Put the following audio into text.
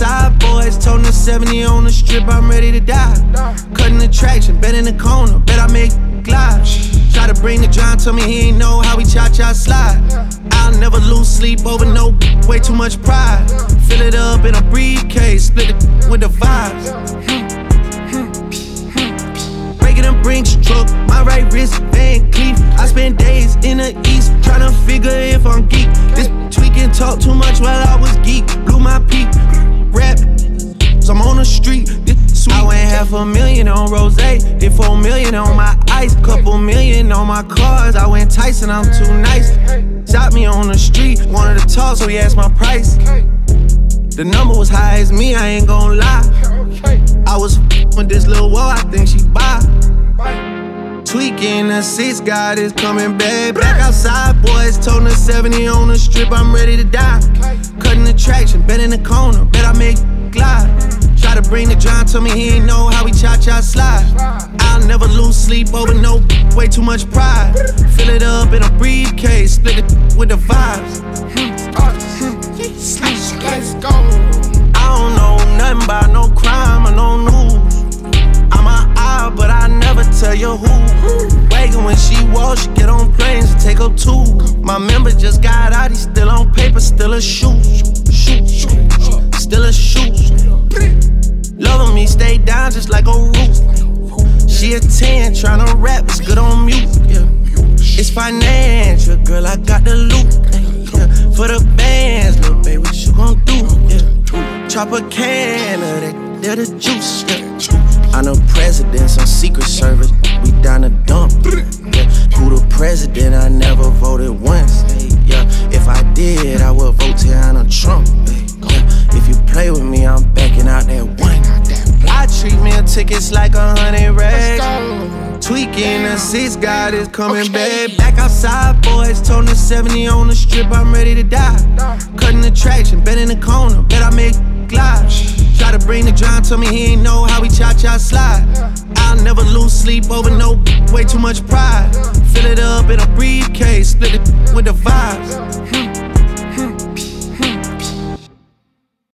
outside, boys. Toting the 70 on the strip, I'm ready to die. Cutting the traction, bet in the corner, bet I make glide. Try to bring the John, tell me he ain't know how we cha cha slide. I'll never lose sleep over no way too much pride. Fill it up in a briefcase, split it with the vibes. Breaking them Brinks truck, my right wrist, Van Cleef. I spend days in the east, trying to figure if I'm geek. This tweaking talk too much while I was geek. Blew my peak, million on rose, did four million on my ice, couple million on my cars. I went Tyson, I'm too nice. Shot me on the street, wanted to talk, so he asked my price. The number was high as me, I ain't gon' lie. I was with this little wall, I think she buy. Tweaking the six, God is coming back. Back outside, boys, toting the 70 on the strip, I'm ready to die. Cutting the traction, bet in the corner, bet I make glide. Try to bring the John, tell me he ain't know how we cha cha slide. I'll never lose sleep over no way too much pride. Fill it up in a briefcase, split it with the vibes. Let's go. I don't know nothing about no crime or no news. I'm an eye, but I never tell you who. Wagon when she walks, she get on planes and take her two. My member just got out, he's still on paper, still a shoe. Stay down just like a roof. She a 10, tryna rap, it's good on mute. Yeah. It's financial, girl, I got the loot. Yeah. For the bands, little baby, what you gon' do? Yeah. Chop a can of that, they're the juice. Yeah. I'm the president, some secret service, we down the dump. Yeah. Who the president? I never tickets like a hundred go. Tweaking the six, God is coming Okay. back. Back outside, boys, toting the 70 on the strip, I'm ready to die. Cutting the traction, bet in the corner, bet I make glide. Try to bring the John, tell me he ain't know how we cha cha slide. I'll never lose sleep over no way too much pride. Fill it up in a briefcase, split it with the vibes.